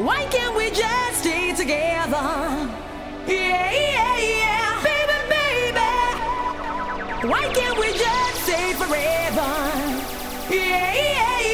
Why can't we just stay together? Yeah, yeah, yeah, baby, baby. Why can't we just stay forever? Yeah, yeah.